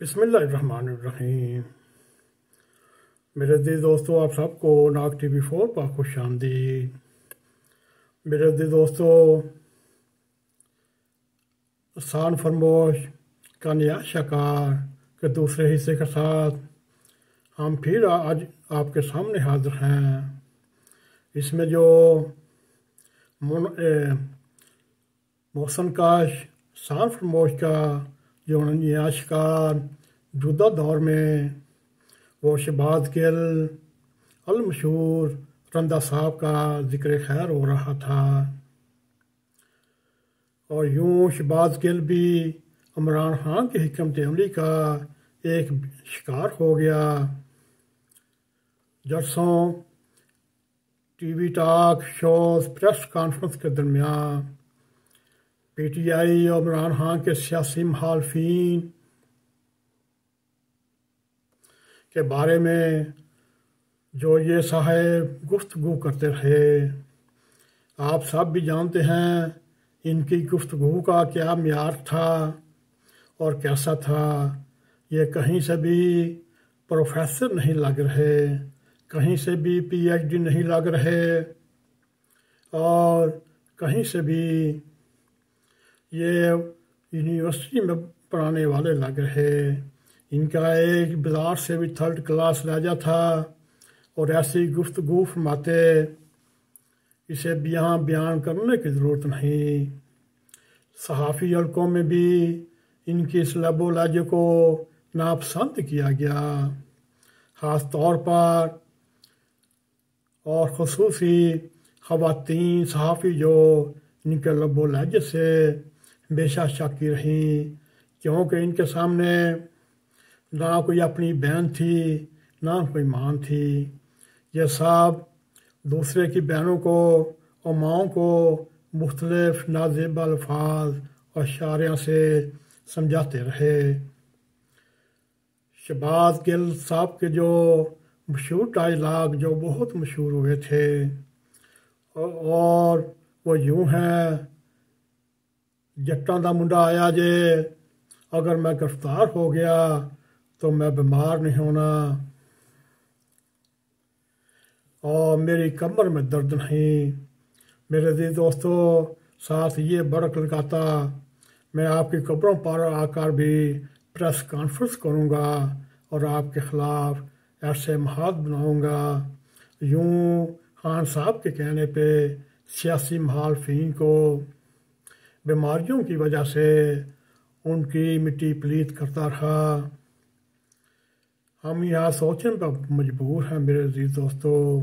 بسم اللہ الرحمن الرحیم۔ میرے عزیز دوستو، آپ سب کو ناگ ٹی وی فور پر خوش آمدید۔ میرے عزیز دوستو آسان فرموش کا نیا شکار کے دوسرے حصے کے ساتھ ہم پھر آج آپ کے سامنے حاضر ہیں۔ اس میں جو محسن کاش سان فرموش کا جو نیا شکار جدہ دور میں وہ شباز گل المشہور رندہ صاحب کا ذکر خیر ہو رہا تھا اور یوں شباز گل بھی عمران خان کی حکمت عملی کا ایک شکار ہو گیا جرسوں T V talk shows press conference کے درمیان پی ٹی آئی اور عمران خان کے سیاسی محالفین کے بارے میں جو یہ صاحب گفتگو کرتے رہے۔ آپ سب بھی جانتے ہیں ان کی گفتگو کا کیا معیار تھا اور کیسا تھا۔ یہ کہیں سے بھی پروفیسر نہیں لگ رہے، کہیں سے بھی پی ایچ ڈی نہیں لگ رہے اور کہیں سے بھی یہ یونیورسٹی میں پڑھانے والے لگ رہے ان کا ایک بازار سے بھی تھرڈ کلاس راجا تھا اور ایسی گفتگو فرماتے اسے یہاں بیان کرنے کی ضرورت نہیں۔ صحافی حلقوں میں بھی ان کی اس لب و لہجے کو ناپسند کیا گیا۔ خاص طور پر اور خصوصی خواتین، صحافی جو ان کے لب و لہجے سے بے شاکی رہیں۔ کیونکہ ان کے سامنے نہ کوئی اپنی بہن تھی، نہ کوئی ماں تھی۔ یہ سب دوسرے کی بہنوں کو اور ماؤں کو مختلف نازیب الفاظ اور اشاریہ سے سمجھاتے رہے۔ شباز گل صاحب کے جو مشہور ڈائلاگ جو بہت مشہور ہوئے تھے، اور وہ یوں ہیں جٹاں دا منڈا آیا جے اگر میں گرفتار ہو گیا تو میں بیمار نہیں ہونا اور میری کمر میں درد نہیں میرے دل دوستو ساتھ یہ برق لگاتا میں آپ کی قبروں پر آ کر بھی پریس کانفرنس کروں گا اور آپ کے خلاف ایسے محاد بناؤں گا یوں خان صاحب کے کہنے پہ سیاسی محالفین کو بیماریوں کی وجہ سے ان کی مٹی پلیت کرتا رہا۔ ہم یہاں سوچنے پر مجبور ہیں میرے عزیز دوستو۔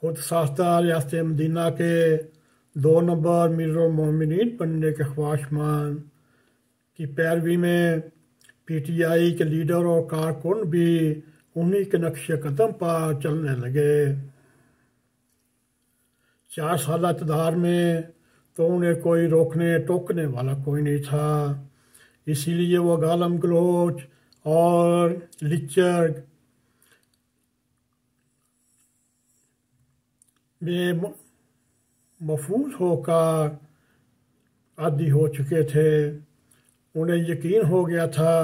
خود ساستہ ریاست مدینہ کے دو نمبر میر المومنین بننے کے خواہشمان کی پیروی میں پی ٹی آئی کے لیڈر اور کارکن بھی انہی کے نقش قدم پر چلنے لگے۔ چار سالہ اقتدار میں تو انہیں کوئی روکنے ٹوکنے والا کوئی نہیں تھا اسی لیے وہ غالم گلوچ اور لچر میں مفوض ہو کر عادی ہو چکے تھے انہیں یقین ہو گیا تھا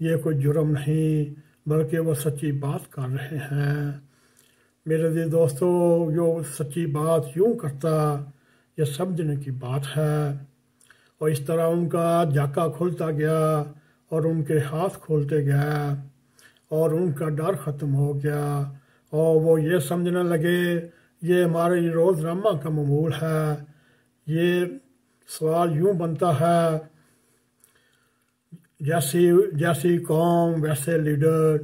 یہ کوئی جرم نہیں بلکہ وہ سچی بات کر رہے ہیں میرے دوستو جو سچی بات یوں کرتا یہ سمجھنے کی بات ہے۔ اور اس طرح ان کا جاکا کھلتا گیا اور ان کے ہاتھ کھولتے گیا اور ان کا ڈر ختم ہو گیا۔ اور وہ یہ سمجھنے لگے، یہ ہمارے روز رامہ کا معمول ہے۔ یہ سوال یوں بنتا ہے، جیسی جیسی قوم، ویسے لیڈر۔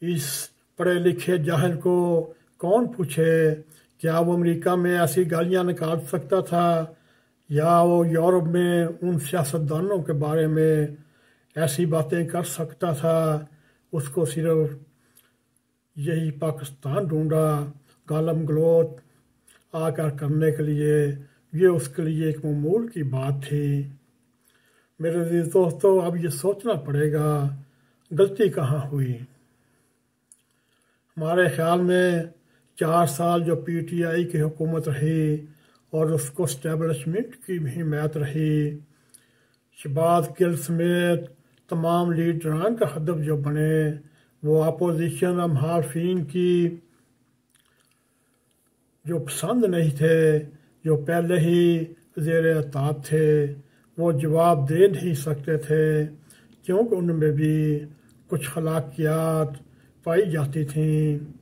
اس پڑھے لکھے جاہل کو کون پوچھے؟ کیا وہ امریکہ میں ایسی گالیاں نکال سکتا تھا یا وہ یورپ میں ان سیاستدانوں کے بارے میں ایسی باتیں کر سکتا تھا؟ اس کو صرف یہی پاکستان ڈھونڈا غالم گلوت آ کر کرنے کے لیے، یہ اس کے لیے ایک معمول کی بات تھی۔ میرے عزیز دوستوں اب یہ سوچنا پڑے گا، غلطی کہاں ہوئی؟ ہمارے خیال میں چار سال جو پی ٹی آئی کی حکومت رہی اور اس کو اسٹیبلشمنٹ کی بھی حمایت رہی۔ شباز گل سمیت تمام لیڈران کا ہدف جو بنے، وہ اپوزیشن محالفین کی جو پسند نہیں تھے، جو پہلے ہی زیر اطاعت تھے، وہ جواب دے نہیں سکتے تھے۔ کیونکہ ان میں بھی کچھ خلاقیات پائی جاتی تھیں۔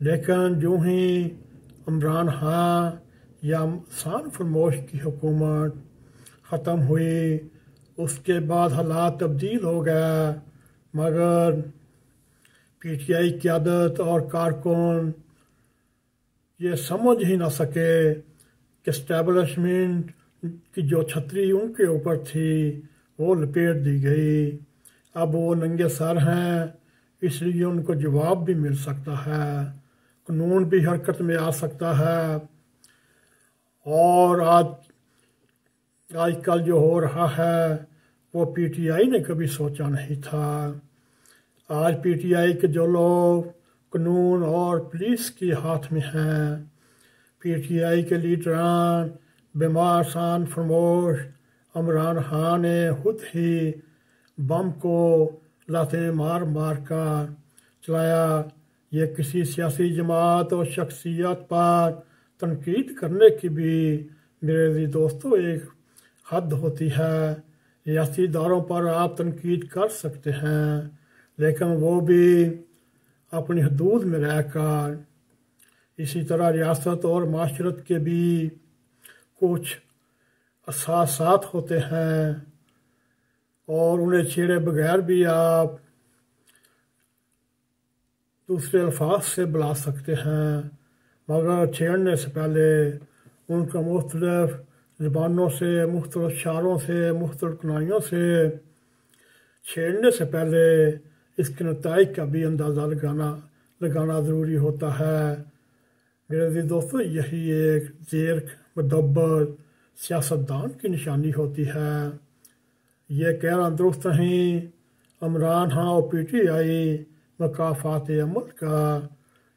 لیکن جو ہی عمران خان یا سان فرموش کی حکومت ختم ہوئی، اس کے بعد حالات تبدیل ہو گیا مگر پی ٹی آئی قیادت اور کارکن یہ سمجھ ہی نہ سکے کہ اسٹیبلشمنٹ کی جو چھتری ان کے اوپر تھی، وہ لپیٹ دی گئی۔ اب وہ ننگے سر ہیں، اس لیے ان کو جواب بھی مل سکتا ہے۔ قانون بھی حرکت میں آ سکتا ہے۔ اور آج آج کل جو ہو رہا ہے، وہ پی ٹی آئی نے کبھی سوچا نہیں تھا۔ آج پی ٹی آئی کے جو لوگ قانون اور پولیس کے ہاتھ میں ہیں، پی ٹی آئی کے لیڈران بیمار سان فرموش عمران خان نے خود ہی بم کو لاتیں مار مار کر چلایا۔ یہ کسی سیاسی جماعت اور شخصیت پر تنقید کرنے کی بھی میرے دوستوں ایک حد ہوتی ہے۔ ریاستی داروں پر آپ تنقید کر سکتے ہیں، لیکن وہ بھی اپنی حدود میں رہ کر۔ اسی طرح ریاست اور معاشرت کے بھی کچھ احساسات ہوتے ہیں اور انہیں چھیڑے بغیر بھی آپ دوسرے الفاظ سے بلا سکتے ہیں۔ مگر چھیڑنے سے پہلے ان کا مختلف زبانوں سے، مختلف شعروں سے، مختلف کنائیوں سے چھیڑنے سے پہلے اس کے نتائج کا بھی اندازہ لگانا لگانا ضروری ہوتا ہے۔ میرے دوستو، یہی ایک زیر مدبر سیاستدان کی نشانی ہوتی ہے۔ یہ کہنا درست نہیں۔ عمران ہاں اور پی ٹی آئی مقافات عمل کا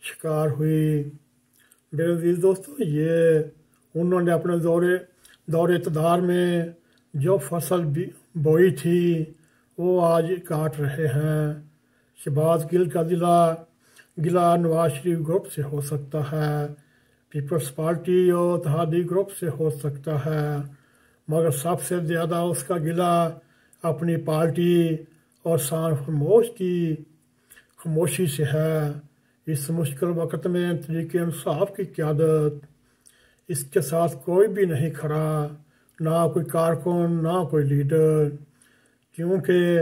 شکار ہوئی۔ میرے عزیز دوستو، یہ انہوں نے اپنے دورے، دور اقتدار میں جو فصل بوئی تھی، وہ آج کاٹ رہے ہیں۔ شباز گل کا ضلع گلا نواز شریف گروپ سے ہو سکتا ہے۔ پیپلز پارٹی اور اتحادی گروپ سے ہو سکتا ہے۔ مگر سب سے زیادہ اس کا گلا اپنی پارٹی اور سان خاموش کی خاموشی سے ہے۔ اس مشکل وقت میں طریقے انصاف کی قیادت۔ اس کے ساتھ کوئی بھی نہیں کھڑا، نہ کوئی کارکن، نہ کوئی لیڈر۔ کیونکہ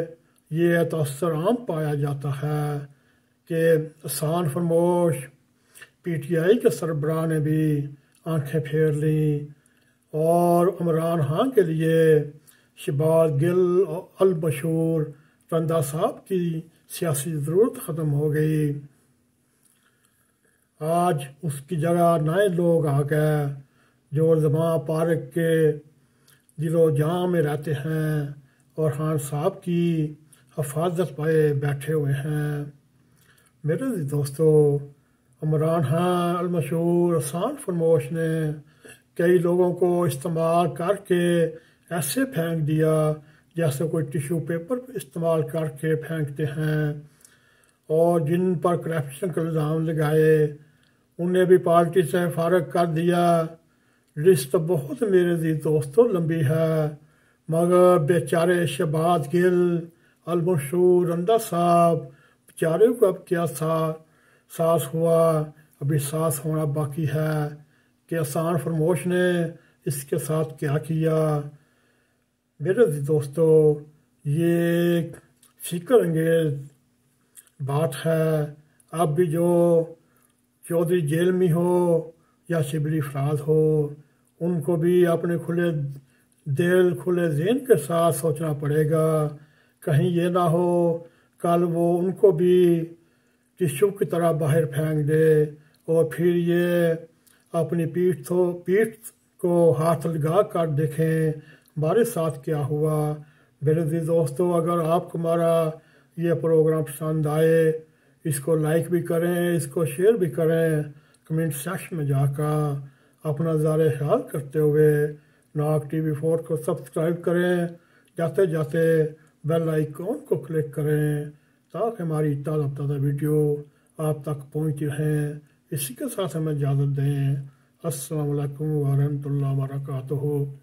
یہ تأثر عام پایا جاتا ہے کہ آسان فرموش، پی ٹی آئی کے سربراہ نے بھی آنکھیں پھیر لیں۔ اور عمران خان کے لیے شباز گل المشہور رندہ صاحب کی سیاسی ضرورت ختم ہو گئی۔ آج اس کی جگہ نئے لوگ آ گئے جو زباں پارک کے دل و جہاں میں رہتے ہیں اور خان صاحب کی حفاظت پائے بیٹھے ہوئے ہیں۔ میرے دوستو، عمران خان المشہور آسان فرموش نے کئی لوگوں کو استعمال کر کے ایسے پھینک دیا جیسے کوئی ٹیشو پیپر استعمال کر کے پھینکتے ہیں اور جن پر کرپشن کا الزام لگائے، انہیں بھی پارٹی سے فارغ کر دیا۔ لسٹ بہت میرے دی دوستوں لمبی ہے، مگر بیچارے شباد گل المشور رندہ صاحب، بیچارے کو اب کیا سا، ساس ہوا، ابھی ساس ہونا باقی ہے۔ کہ آسان فرموش نے اس کے ساتھ کیا کیا۔ میرے دوستو، یہ فکر انگیز بات ہے۔ اب بھی جو چودھری جیل میں ہو یا شبلی افراد ہو، ان کو بھی اپنے کھلے دل، کھلے ذہن کے ساتھ سوچنا پڑے گا۔ کہیں یہ نہ ہو، کل وہ ان کو بھی ٹشو کی طرح باہر پھینک دے اور پھر یہ اپنی پیٹھ پیٹھ کو ہاتھ لگا کر دیکھیں۔ ہمارے ساتھ کیا ہوا؟ میرے دوستو، اگر آپ کو ہمارا یہ پروگرام پسند آئے، اس کو لائک بھی کریں، اس کو شیئر بھی کریں، کمنٹ سیکشن میں جا کر اپنا زار خیال کرتے ہوئے ناک ٹی وی فور کو سبسکرائب کریں، جاتے جاتے بیل آئیکن کو کلک کریں تاکہ ہماری تازہ تازہ ویڈیو آپ تک پہنچتی رہیں۔ اسی کے ساتھ ہمیں اجازت دیں۔ السلام علیکم ورحمۃ اللہ وبرکاتہ۔